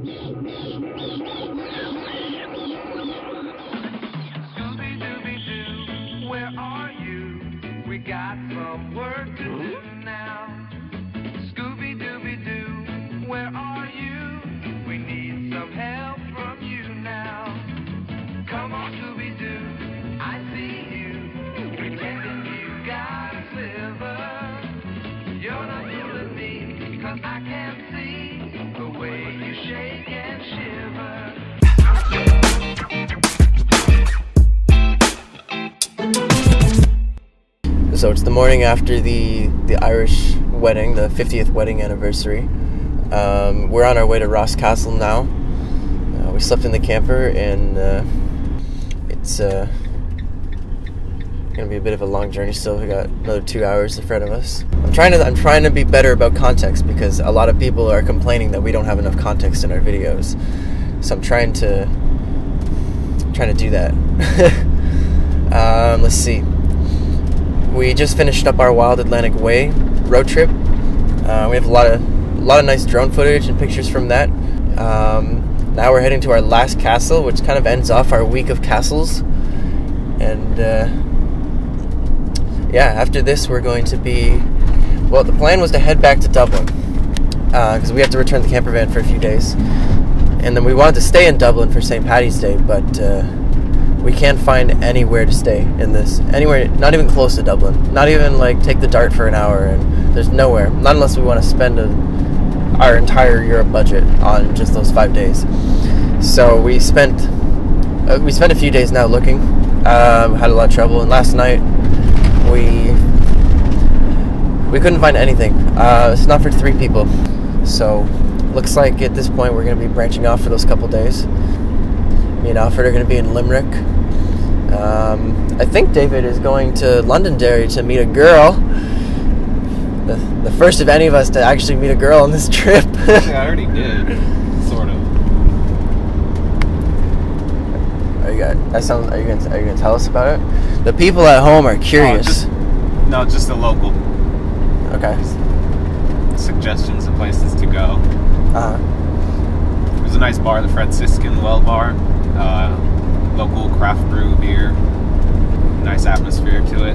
Scooby Dooby Doo, where are you? We got some work to do So it's the morning after the the Irish wedding, the 50th wedding anniversary. Um, we're on our way to Ross Castle now. Uh, we slept in the camper, and uh, it's uh, gonna be a bit of a long journey. Still, we got another two hours in front of us. I'm trying to I'm trying to be better about context because a lot of people are complaining that we don't have enough context in our videos. So I'm trying to trying to do that. um, let's see we just finished up our Wild Atlantic Way road trip. Uh, we have a lot of a lot of nice drone footage and pictures from that. Um, now we're heading to our last castle, which kind of ends off our week of castles. And uh, yeah, after this, we're going to be. Well, the plan was to head back to Dublin because we have to return the camper van for a few days, and then we wanted to stay in Dublin for St. Patty's Day, but. We can't find anywhere to stay in this. Anywhere not even close to dublin. Not even like take the dart for an hour and there's nowhere. Not unless we want to spend a, our entire europe budget on just those five days. So we spent uh, we spent a few days now looking um, had a lot of trouble and last night we we couldn't find anything. Uh, it's not for three people. So looks like at this point we're going to be branching off for those couple days me and Alfred are going to be in Limerick. Um, I think David is going to Londonderry to meet a girl. The, the first of any of us to actually meet a girl on this trip. Actually, I already did, sort of. are you gonna, that sounds, are you gonna, are you gonna tell us about it? The people at home are curious. Oh, just, no, just the local okay. suggestions of places to go. Uh, There's a nice bar, the Franciscan Well Bar. Uh, local craft brew beer. Nice atmosphere to it.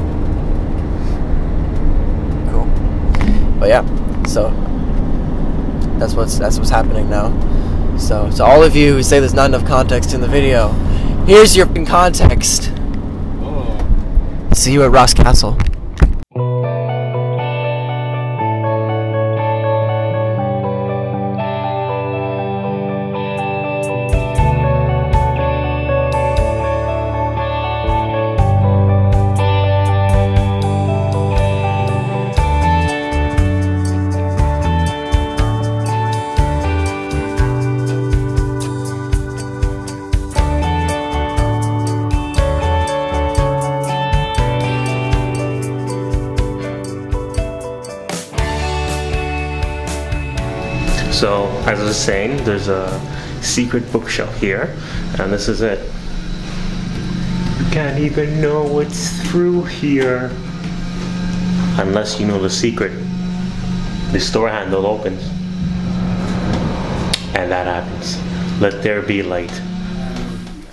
cool. But yeah, so that's what's that's what's happening now. So to all of you who say there's not enough context in the video, here's your context. Oh. See you at Ross Castle. So, as I was saying, there's a secret bookshelf here, and this is it. You can't even know what's through here unless you know the secret. The store handle opens, and that happens. Let there be light.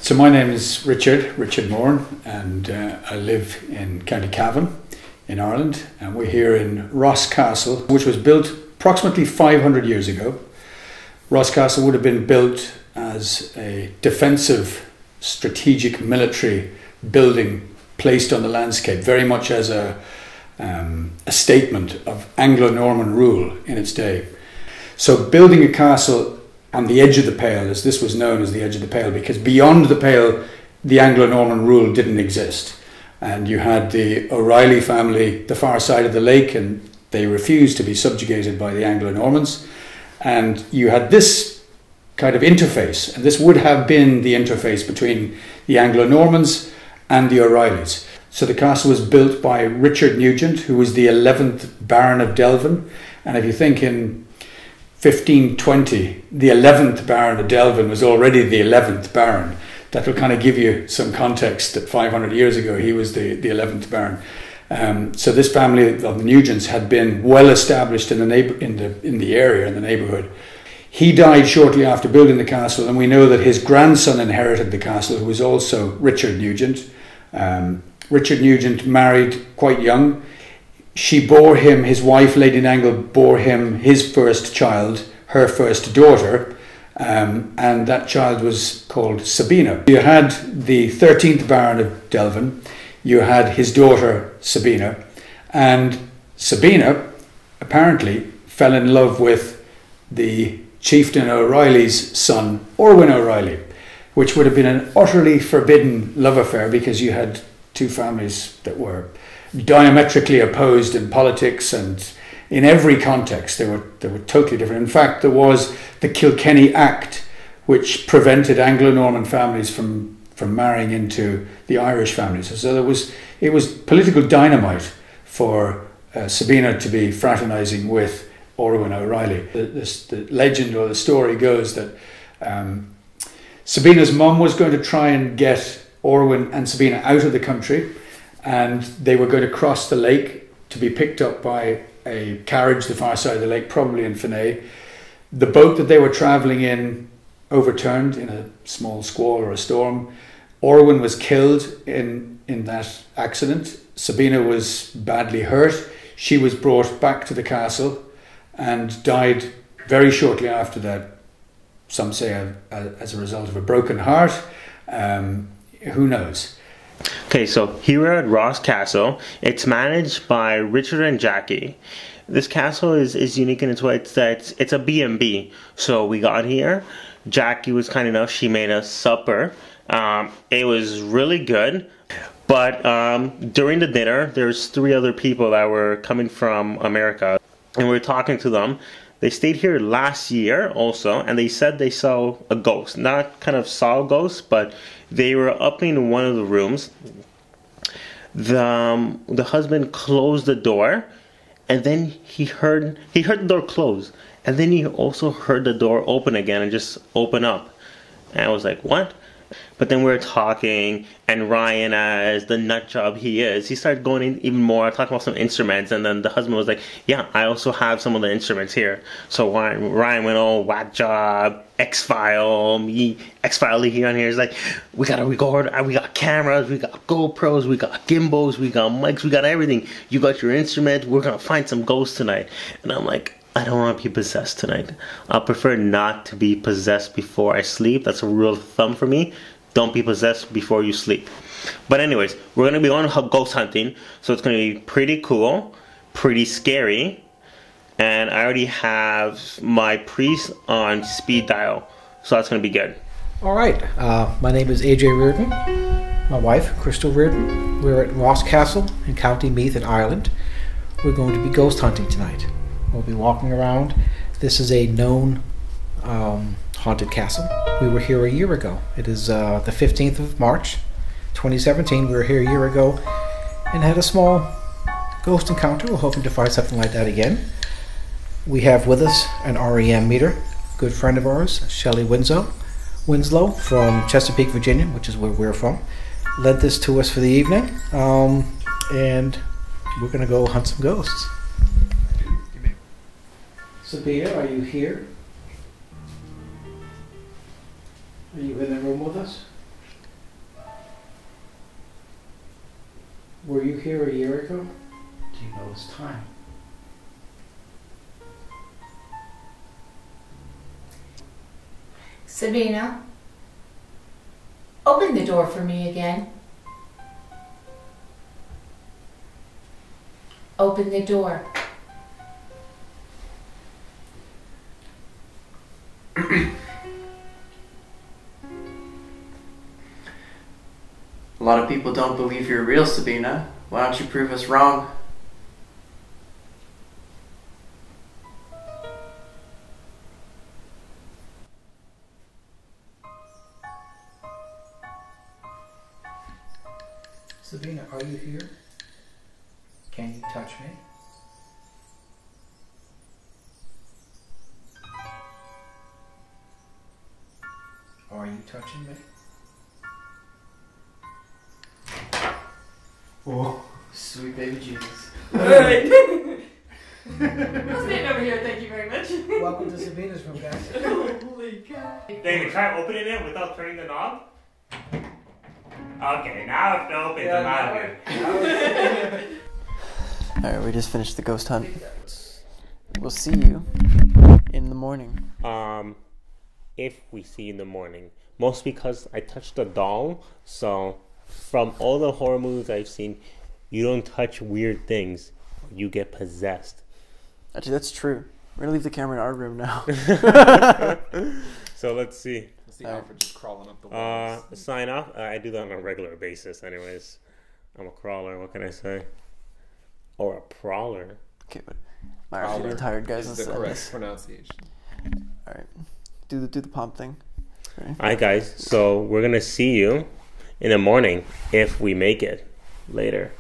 So my name is Richard, Richard Moore, and uh, I live in County Cavan in Ireland, and we're here in Ross Castle, which was built approximately 500 years ago. Ross Castle would have been built as a defensive, strategic military building placed on the landscape, very much as a, um, a statement of Anglo-Norman rule in its day. So building a castle on the edge of the Pale, as this was known as the edge of the Pale, because beyond the Pale, the Anglo-Norman rule didn't exist. And you had the O'Reilly family, the far side of the lake, and they refused to be subjugated by the Anglo-Normans. And you had this kind of interface, and this would have been the interface between the Anglo-Normans and the O'Reillys. So the castle was built by Richard Nugent, who was the 11th Baron of Delvin. And if you think in 1520, the 11th Baron of Delvin was already the 11th Baron. That will kind of give you some context that 500 years ago he was the, the 11th Baron. Um, so this family of the Nugents had been well established in the neighbor in the in the area in the neighborhood. He died shortly after building the castle, and we know that his grandson inherited the castle, who was also Richard Nugent. Um, Richard Nugent married quite young. She bore him, his wife, Lady Nangle, bore him his first child, her first daughter, um, and that child was called Sabina. You had the 13th Baron of Delvin, you had his daughter Sabina, and Sabina apparently fell in love with the chieftain O'Reilly's son, Orwin O'Reilly, which would have been an utterly forbidden love affair because you had two families that were diametrically opposed in politics and in every context. They were they were totally different. In fact, there was the Kilkenny Act, which prevented Anglo-Norman families from from marrying into the Irish families. So there was it was political dynamite for uh, Sabina to be fraternizing with Orwin O'Reilly. The, the legend or the story goes that um, Sabina's mum was going to try and get Orwin and Sabina out of the country, and they were going to cross the lake to be picked up by a carriage the far side of the lake, probably in Finnea. The boat that they were travelling in overturned in a small squall or a storm. Orwin was killed in, in that accident. Sabina was badly hurt. She was brought back to the castle and died very shortly after that. Some say a, a, as a result of a broken heart. Um, who knows? Okay, so here we're at Ross Castle. It's managed by Richard and Jackie. This castle is, is unique in its way. It's that it's, it's a B&B. So we got here. Jackie was kind enough. She made us supper. Um, it was really good. But um, during the dinner, there's three other people that were coming from America, and we were talking to them. They stayed here last year also, and they said they saw a ghost. Not kind of saw a ghost, but they were up in one of the rooms. The um, the husband closed the door, and then he heard he heard the door close, and then he also heard the door open again and just open up. And I was like, "What?" But then we were talking, and Ryan, as the nut job he is, he started going in even more, talking about some instruments. And then the husband was like, "Yeah, I also have some of the instruments here." So Ryan, Ryan went, "Oh, whack job, X File, me, X File here on here is like, we gotta record. uh, We got cameras, we got GoPros, we got gimbals, we got mics, we got everything. You got your instrument. We're gonna find some ghosts tonight." And I'm like. I don't want to be possessed tonight. I prefer not to be possessed before I sleep. That's a rule of thumb for me. Don't be possessed before you sleep. But anyways, we're gonna be going ghost hunting, so it's gonna be pretty cool, pretty scary, and I already have my priest on speed dial, so that's gonna be good. All right. Uh, my name is AJ Reardon. My wife, Crystal Reardon. We're at Ross Castle in County Meath in Ireland. We're going to be ghost hunting tonight. We'll be walking around. This is a known um, haunted castle. We were here a year ago. It is uh, the 15th of March, 2017. We were here a year ago and had a small ghost encounter. We're hoping to find something like that again. We have with us an REM meter, good friend of ours, Shelley Winslow. Winslow from Chesapeake, Virginia, which is where we're from, lent this to us for the evening, um, and we're gonna go hunt some ghosts. Sabina, are you here? Are you in the room with us? Were you here a year ago? Do you know it's time? Sabina, open the door for me again. Open the door. A lot of people don't believe you're real, Sabina. Why don't you prove us wrong? Sabina, are you here? Can you touch me? Touching me? Oh, sweet baby Jesus. Let's stand over here. Thank you very much. Welcome to Sabina's room, guys. Holy cow. David, try opening it without turning the knob. Okay, now if it opens, I'm out of here. Alright, we just finished the ghost hunt. We'll see you in the morning. Um, if we see in the morning, most because I touched a doll. So, from all the horror movies I've seen, you don't touch weird things, you get possessed. Actually, that's true. We're gonna leave the camera in our room now. So let's see. I see Alfred just crawling up the Uh, walls. sign off. Uh, I do that on a regular basis, anyways. I'm a crawler. What can I say? Or a prowler. okay, but my arms are getting tired, guys. is Let's the correct this. pronunciation. Alright. Do the do the pomp thing. Ready? All right, guys. So we're gonna see you in the morning if we make it later.